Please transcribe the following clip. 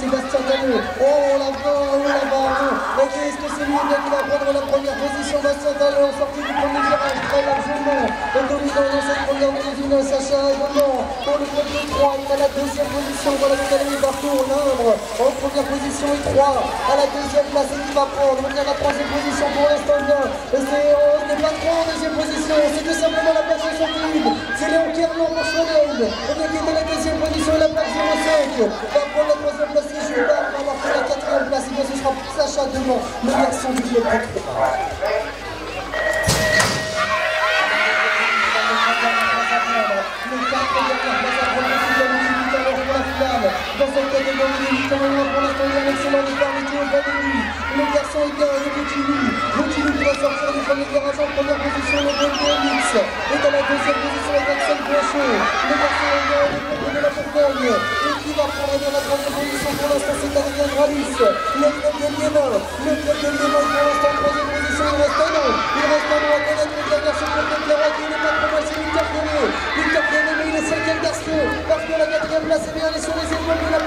Sébastien Talot. Oh la oh la barre. Ok, est-ce que c'est lui qui va prendre la première position Bastien Talot en sortie du premier virage la commission dans cette première demi-finale, Sacha Goman pour le de 3, il à la deuxième position pour la partout Bartour, l'Indre en première position et 3 à la deuxième place et qui va prendre la troisième position pour l'instant. C'est Rose de en deuxième position, c'est tout simplement la place de son C'est Léon Kerlon pour Schrodel, qui est à la deuxième position et la place 05 va prendre la troisième place et Gilbert va marquer la quatrième place et bien ce sera Sacha devant. le garçon du Balotelli, quand il un de Le garçon est de qui va sortir du premier en première position, le BMX. Et dans la deuxième position avec Axel Blanchot. Le garçon est derrière le de la Bourgogne. Et qui va prendre la troisième position pour. Le club de Lyon, le club de pour se vuelve la